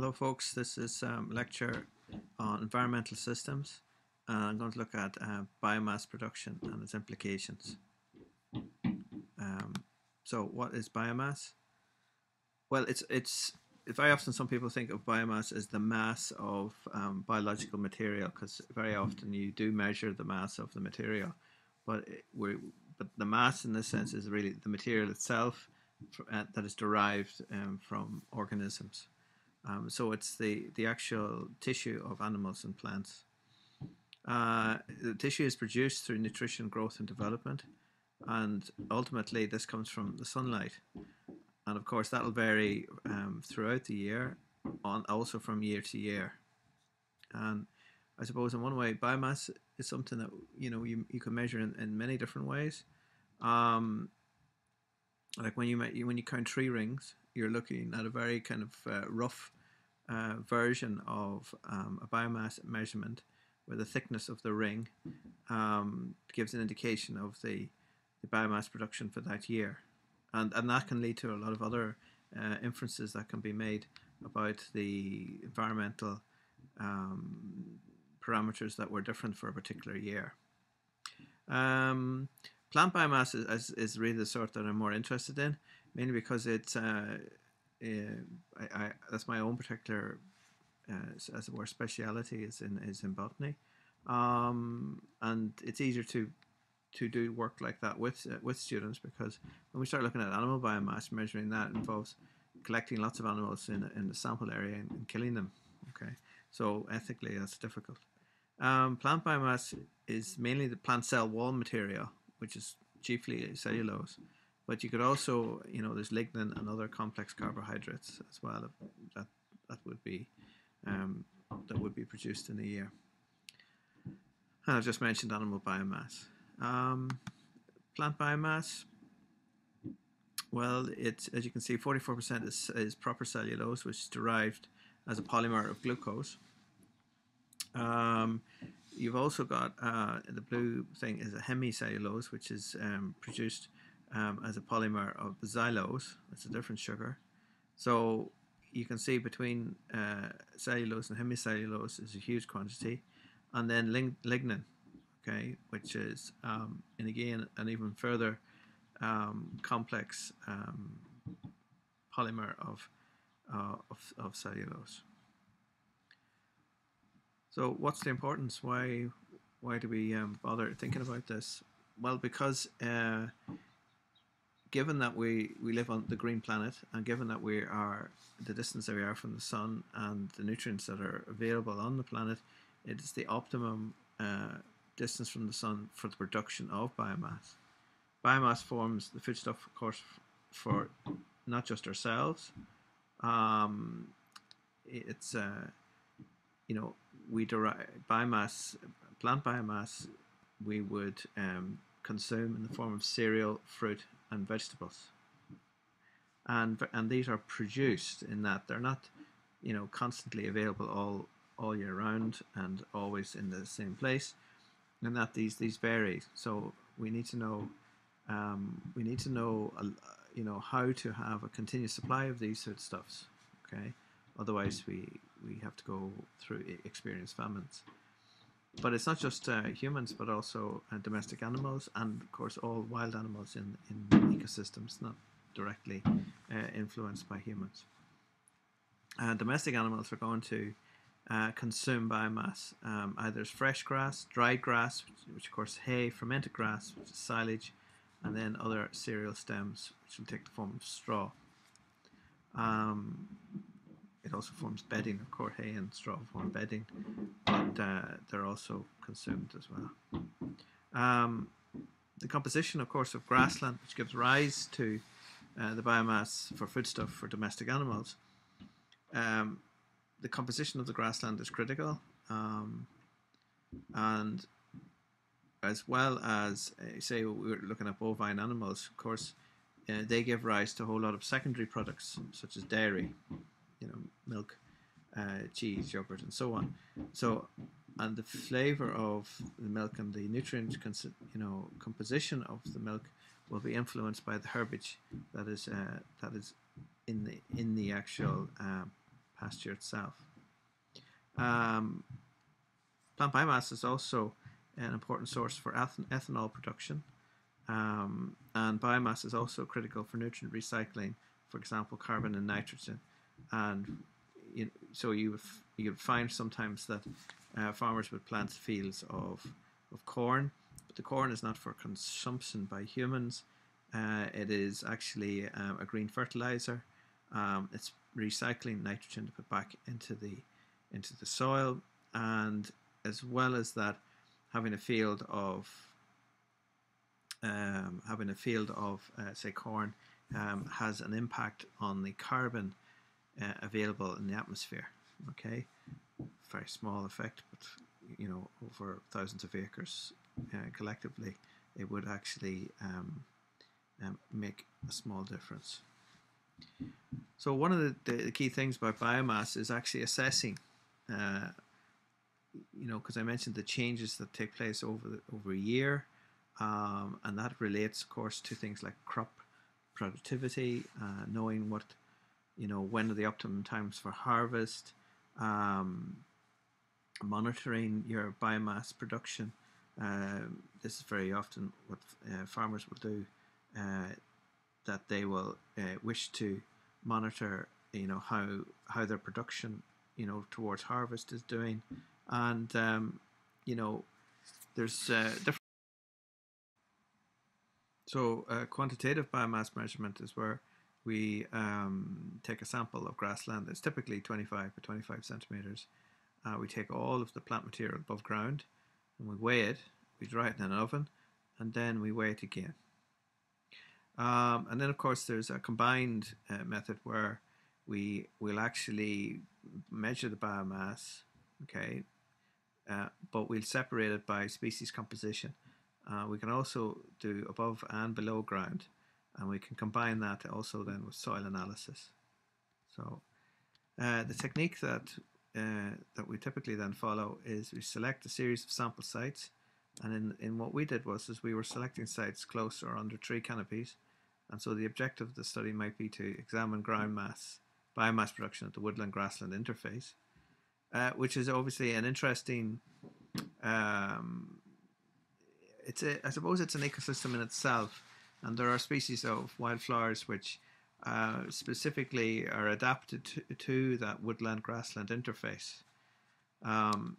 Hello folks, this is um, lecture on environmental systems and I'm going to look at uh, biomass production and its implications. Um, so what is biomass? Well it's it's very often some people think of biomass as the mass of um, biological material because very often you do measure the mass of the material but we but the mass in this sense is really the material itself uh, that is derived um, from organisms. Um, so it's the, the actual tissue of animals and plants. Uh, the tissue is produced through nutrition, growth, and development, and ultimately this comes from the sunlight. And of course, that'll vary um, throughout the year, on also from year to year. And I suppose in one way, biomass is something that you know you, you can measure in, in many different ways. Um, like when you when you count tree rings, you're looking at a very kind of uh, rough uh, version of um, a biomass measurement, where the thickness of the ring um, gives an indication of the, the biomass production for that year, and and that can lead to a lot of other uh, inferences that can be made about the environmental um, parameters that were different for a particular year. Um, plant biomass is, is, is, really the sort that I'm more interested in, mainly because it's uh, uh, I, I, that's my own particular uh, as it were speciality is in is in botany, um, and it's easier to to do work like that with uh, with students because when we start looking at animal biomass, measuring that involves collecting lots of animals in in the sample area and, and killing them. Okay, so ethically that's difficult. Um, plant biomass is mainly the plant cell wall material, which is chiefly cellulose. But you could also, you know, there's lignin and other complex carbohydrates as well that that would be um, that would be produced in a year. And I've just mentioned animal biomass. Um, plant biomass. Well, it's as you can see, 44% is, is proper cellulose, which is derived as a polymer of glucose. Um, you've also got uh, the blue thing is a hemicellulose, which is um, produced um, as a polymer of xylose. It's a different sugar. So you can see between uh, cellulose and hemicellulose is a huge quantity, and then lignin, okay, which is um, and again an even further um, complex um, polymer of, uh, of of cellulose. So what's the importance? Why why do we um, bother thinking about this? Well, because uh, given that we, we live on the green planet and given that we are the distance that we are from the sun and the nutrients that are available on the planet, it is the optimum uh, distance from the sun for the production of biomass. Biomass forms the foodstuff, of course, for not just ourselves. Um, it's uh, you know we derive biomass, plant biomass, we would um, consume in the form of cereal, fruit, and vegetables. And and these are produced in that they're not, you know, constantly available all all year round and always in the same place, and that these these vary. So we need to know, um, we need to know, uh, you know, how to have a continuous supply of these foodstuffs. Okay, otherwise we we have to go through experience famines. But it's not just uh, humans, but also uh, domestic animals, and of course all wild animals in in ecosystems, not directly uh, influenced by humans. Uh, domestic animals are going to uh, consume biomass um, either as fresh grass, dried grass, which, which, of course hay, fermented grass, which is silage, and then other cereal stems, which will take the form of straw. Um, it also forms bedding, of course, hay and straw form bedding, but uh, they're also consumed as well. Um, the composition, of course, of grassland, which gives rise to uh, the biomass for foodstuff for domestic animals, um, the composition of the grassland is critical, um, and as well as, uh, say, we are looking at bovine animals, of course, uh, they give rise to a whole lot of secondary products, such as dairy, you know, milk, uh, cheese, yogurt, and so on. So, and the flavor of the milk and the nutrient, you know, composition of the milk will be influenced by the herbage that is uh, that is in the in the actual uh, pasture itself. Um, plant biomass is also an important source for eth- ethanol production, um, and biomass is also critical for nutrient recycling, for example, carbon and nitrogen. And you, so you you find sometimes that uh, farmers would plant fields of, of corn, but the corn is not for consumption by humans. Uh, it is actually um, a green fertilizer. Um, it's recycling nitrogen to put back into the into the soil, and as well as that, having a field of um, having a field of uh, say corn um, has an impact on the carbon uh, available in the atmosphere. Okay, very small effect, but you know over thousands of acres uh, collectively, it would actually um, um, make a small difference. So one of the, the, key things about biomass is actually assessing, uh, you know, because I mentioned the changes that take place over the, over a year, um, and that relates, of course, to things like crop productivity, uh, knowing what, you know, when are the optimum times for harvest, um, monitoring your biomass production. Uh, this is very often what uh, farmers will do uh, that they will uh, wish to monitor, you know, how how their production, you know, towards harvest is doing, and um, you know, there's uh, different. So, uh, quantitative biomass measurement is where we um, take a sample of grassland that's typically 25 by 25 centimeters. Uh, we take all of the plant material above ground and we weigh it, we dry it in an oven, and then we weigh it again. Um, and then, of course, there's a combined uh, method where we will actually measure the biomass, okay, uh, but we'll separate it by species composition. Uh, we can also do above and below ground, and we can combine that also then with soil analysis. So, uh, the technique that uh, that we typically then follow is we select a series of sample sites, and in, in what we did was is we were selecting sites close or under tree canopies and so the objective of the study might be to examine ground mass, biomass production at the woodland grassland interface, uh, which is obviously an interesting. Um, it's a, I suppose it's an ecosystem in itself, and there are species of wildflowers which uh, specifically are adapted to, to, that woodland grassland interface. Um,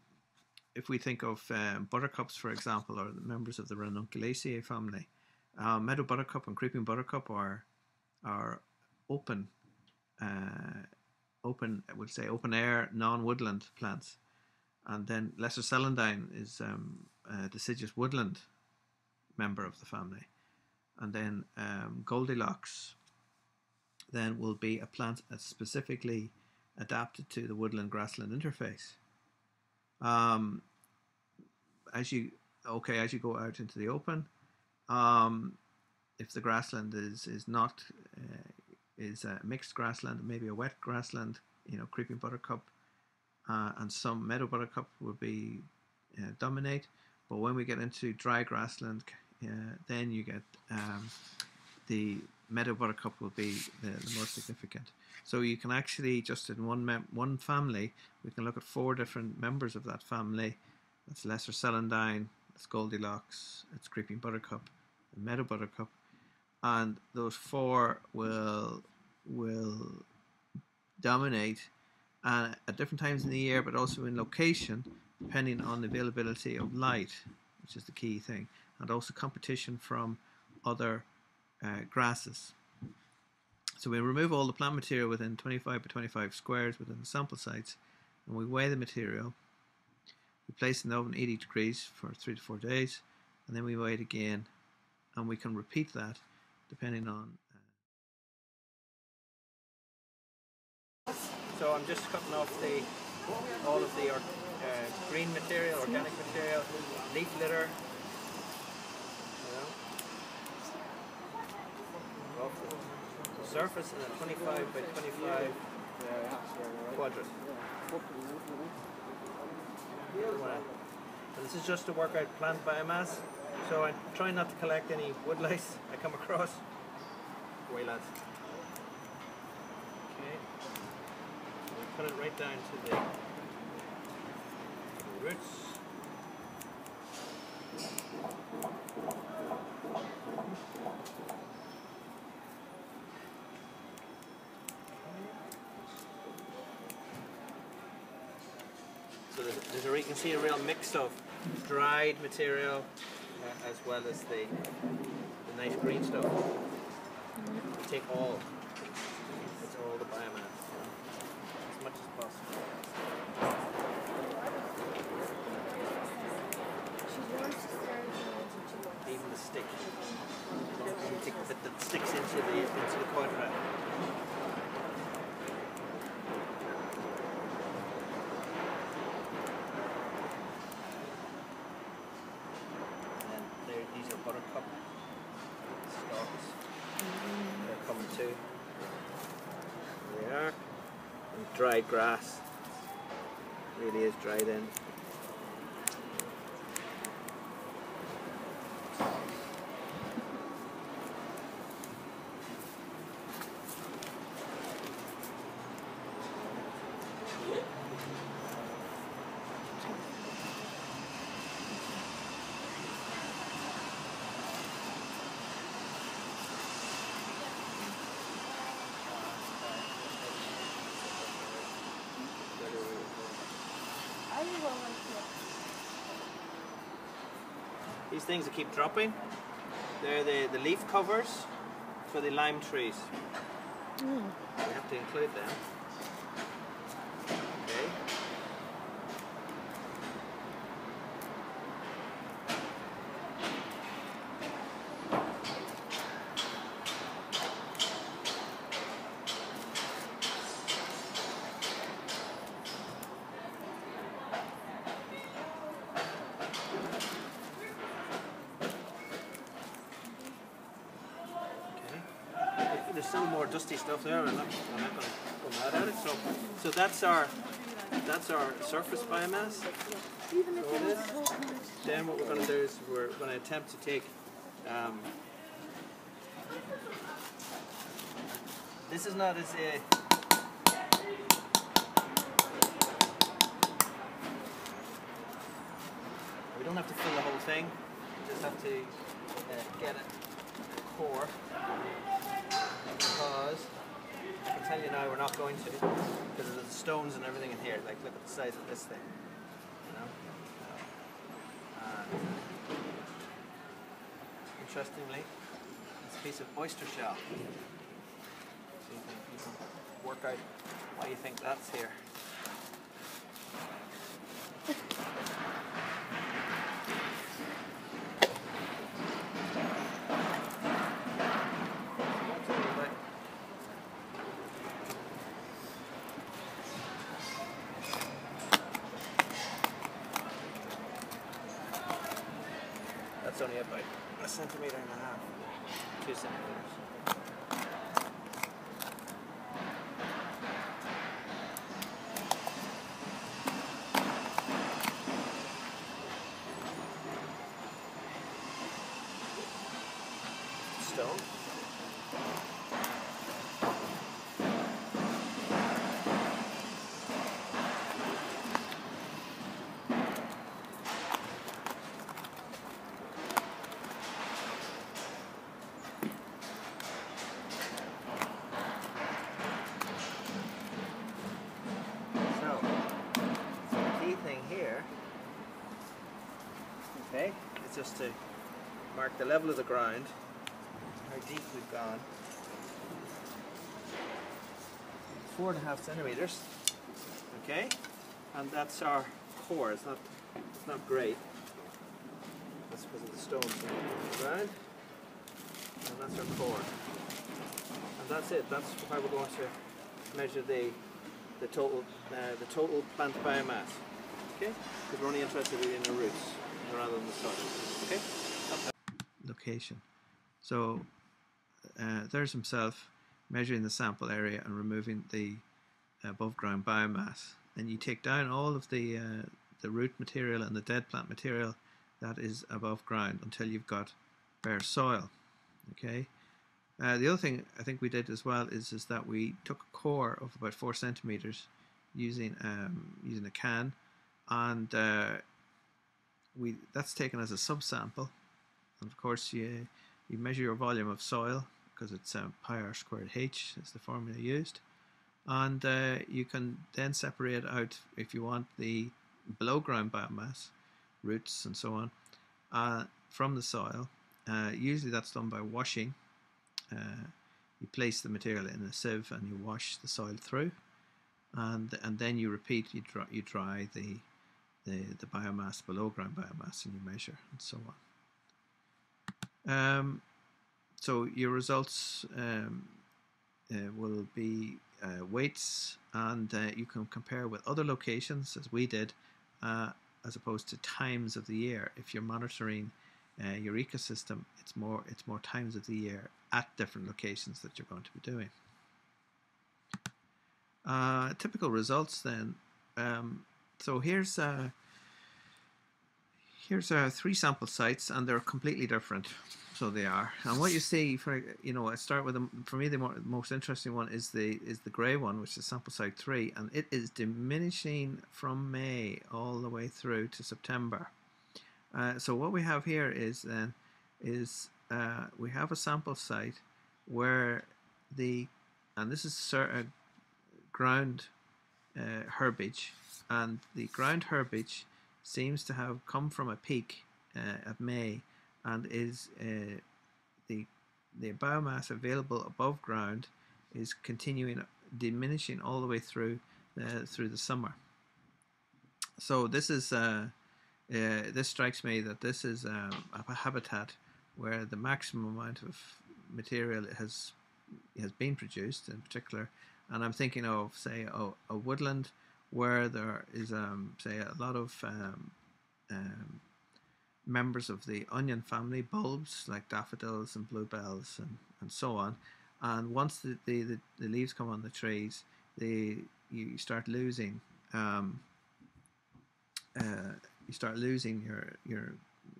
if we think of um, buttercups, for example, or the members of the Ranunculaceae family, uh, meadow buttercup and creeping buttercup are are open, uh, open. I would say open air, non-woodland plants, and then lesser celandine is um, a deciduous woodland member of the family, and then um, Goldilocks then will be a plant specifically adapted to the woodland grassland interface. Um, as you okay, as you go out into the open, um, if the grassland is is not uh, is a mixed grassland, maybe a wet grassland, you know, creeping buttercup uh, and some meadow buttercup will be uh, dominate. But when we get into dry grassland, uh, then you get um, the meadow buttercup will be the, the, most significant. So you can actually just in one mem- one family, we can look at four different members of that family. That's lesser celandine, it's Goldilocks, it's creeping buttercup, and meadow buttercup, and those four will will dominate uh, at different times in the year, but also in location, depending on the availability of light, which is the key thing, and also competition from other uh, grasses. So we remove all the plant material within 25 by 25 squares within the sample sites, and we weigh the material. We place in the oven 80 degrees for three to four days, and then we weigh it again and we can repeat that depending on. Uh... So I'm just cutting off the all of the uh, green material, organic material, leaf litter. The, surface in a 25 by 25 uh, quadrant. And this is just to work out plant biomass. So I'm trying not to collect any wood lice I come across. Away lads. Okay. We cut it right down to the roots. So there's, there's a, you can see a real mix of dried material uh, as well as the, the nice green stuff. Take all, it's all the biomass, as much as possible. Even the stick. Bit that sticks into the into the coin wrap. And then there, these are buttercup stalks. They're coming too. There they are. Dried grass. Really is dried in. These things that keep dropping, they're the, the leaf covers for the lime trees. Hmm. We have to include them. Okay. Okay. There's still more dusty stuff there. I'm not, I'm not going to go mad at it. So, so that's our that's our surface biomass. Even if So it it was is. whole plant. Then what we're going to do is we're going to attempt to take. Um, this is not as a. We don't have to fill the whole thing. We just have to uh, get it core because I can tell you now we're not going to because of the stones and everything in here. Like look at the size of this thing. You know. And uh, interestingly, it's a piece of oyster shell. So you can, you can work out why you think that's here. That's all about- That's only about a centimetre and a half, two centimetres. Stone. So, so the key thing here, okay, is just to mark the level of the ground, deep we've gone. Four and a half centimeters, okay, and that's our core. It's not, it's not great. That's because of the stones ground, and that's our core. And that's it. That's how we're going to measure the the total uh, the total plant biomass. Okay? Because we're only interested in the roots rather than the soil. Okay? Location. So uh, there's himself measuring the sample area and removing the above ground biomass. And you take down all of the uh, the root material and the dead plant material that is above ground until you've got bare soil. Okay. Uh, the other thing I think we did as well is is that we took a core of about four centimeters using um, using a can, and uh, we that's taken as a subsample. And of course, you you measure your volume of soil because it's um, pi r squared h is the formula used, and uh, you can then separate out if you want the below ground biomass, roots and so on, uh, from the soil. Uh, usually that's done by washing. Uh, you place the material in a sieve and you wash the soil through, and and then you repeat. You dry, you dry the the the biomass below ground biomass and you measure and so on. Um, so your results um, uh, will be uh, weights, and uh, you can compare with other locations as we did, uh, as opposed to times of the year. If you're monitoring uh, your ecosystem, it's more it's more times of the year at different locations that you're going to be doing. Uh, typical results then. Um, so here's uh, here's uh, three sample sites, and they're completely different. So they are. And what you see, for you know, I start with them. For me, the more, most interesting one is the is the grey one, which is sample site three, and it is diminishing from May all the way through to September. Uh, so what we have here is then is uh, we have a sample site where the and this is certain ground uh, herbage, and the ground herbage seems to have come from a peak uh, at May and is uh, the the biomass available above ground is continuing diminishing all the way through uh, through the summer. So this is uh, uh, this strikes me that this is um, a habitat where the maximum amount of material has has been produced in particular, and I'm thinking of say a, a woodland where there is um, say a lot of um, um, members of the onion family, bulbs like daffodils and bluebells and, and so on. And once the, the, the, the leaves come on the trees, they you start losing um, uh, you start losing your your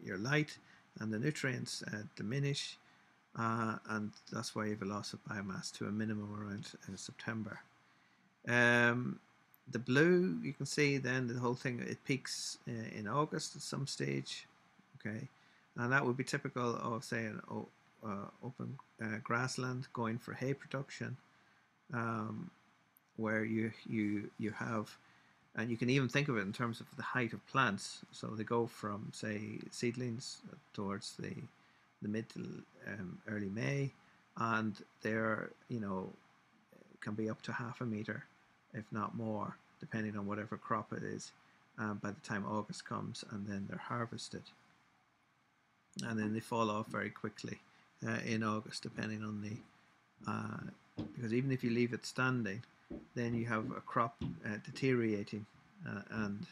your light and the nutrients uh, diminish, uh, and that's why you have a loss of biomass to a minimum around uh, September. Um, the blue, you can see then the whole thing it peaks uh, in August at some stage, okay, and that would be typical of say an uh, open uh, grassland going for hay production, um, where you you you have and you can even think of it in terms of the height of plants. So they go from say seedlings towards the the mid to um, early May, and they're you know can be up to half a meter, if not more, depending on whatever crop it is. Um, by the time August comes, and then they're harvested, and then they fall off very quickly uh, in August, depending on the uh, because even if you leave it standing, then you have a crop uh, deteriorating uh, and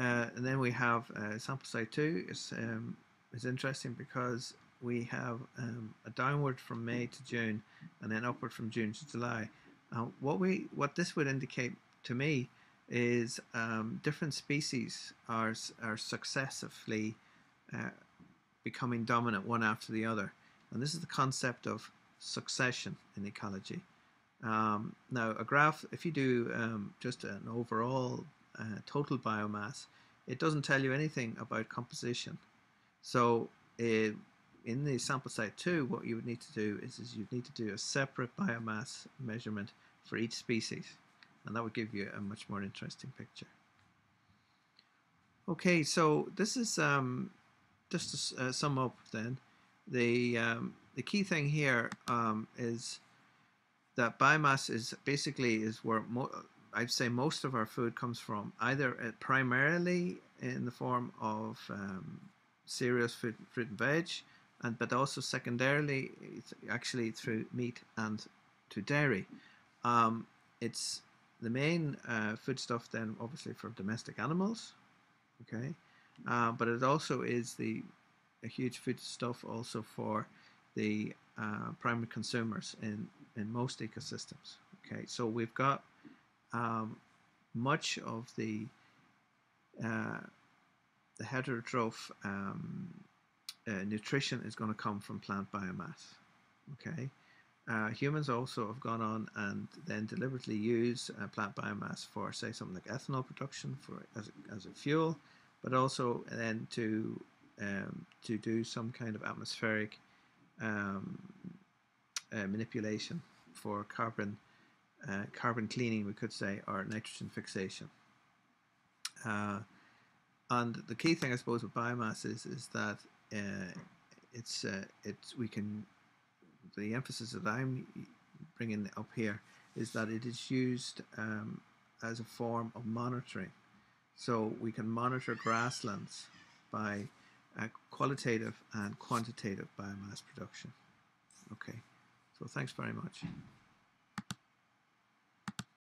uh, and then we have uh, sample site 2 is, um, is interesting because we have um, a downward from May to June and then upward from June to July. What we what this would indicate to me is um, different species are, are successively uh, becoming dominant one after the other. And this is the concept of succession in ecology. Um, now, a graph, if you do um, just an overall uh, total biomass, it doesn't tell you anything about composition. So, it, in the sample site 2, what you would need to do is, is you'd need to do a separate biomass measurement for each species, and that would give you a much more interesting picture. Okay, so this is um, just to uh, sum up then. The, um, the key thing here um, is that biomass is basically is where I'd say most of our food comes from, either uh, primarily in the form of um, cereals, fruit, fruit and veg, and but also secondarily actually through meat and to dairy. Um, it's the main uh, foodstuff then obviously for domestic animals, okay, uh, but it also is the a huge foodstuff also for the uh, primary consumers in, in most ecosystems. Okay, so we've got um, much of the uh, the heterotroph um, uh, nutrition is going to come from plant biomass. Okay, uh, humans also have gone on and then deliberately use uh, plant biomass for, say, something like ethanol production for as a, as a fuel, but also then to um, to do some kind of atmospheric um, uh, manipulation for carbon uh, carbon cleaning, we could say, or nitrogen fixation. Uh, and the key thing, I suppose, with biomass is is that uh, it's uh, it's we can the emphasis that I'm bringing up here is that it is used um, as a form of monitoring. So we can monitor grasslands by uh, qualitative and quantitative biomass production. Okay, so thanks very much.